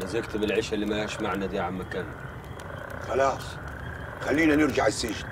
أنا زهقت بالعيشه اللي مالهاش معنى دي يا عم كامل خلاص خلينا نرجع السجن.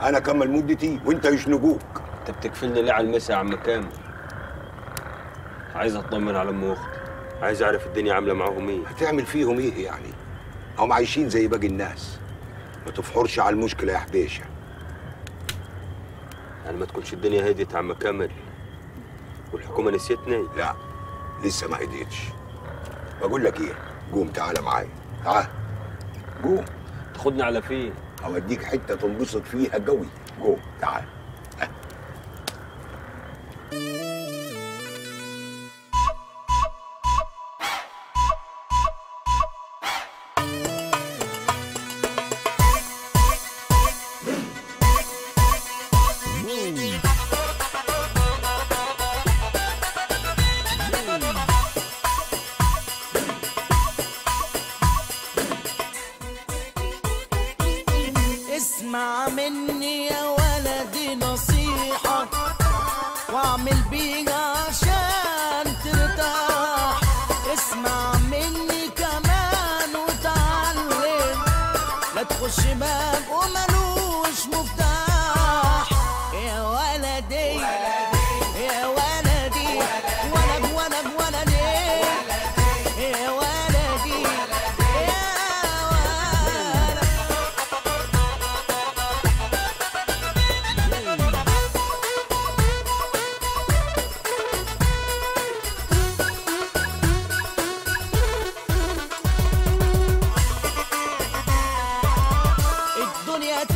أنا أكمل مدتي وأنت يشنقوك. أنت بتكفلني ليه على المسا يا عم كامل عايز أطمن على أم أختي. عايز أعرف الدنيا عاملة معاهم إيه. هتعمل فيهم إيه يعني؟ هم عايشين زي باقي الناس. ما تفحرش على المشكلة يا حبيشة. يعني ما تكونش الدنيا هديت يا عم كامل. والحكومة نسيتني؟ لا لسه ما هديتش. بقول لك إيه قوم تعالى معايا. تعال قوم. تاخدني على فين؟ اوديك حتة تنبسط فيها قوي. قوم تعال. اسمع مني يا ولدي نصيحة واعمل بيها عشان ترتاح. اسمع مني كمان وتعلم لا تخش بقى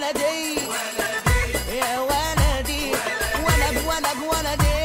One day. Yeah, wanna day. Wanna, wanna, wanna day.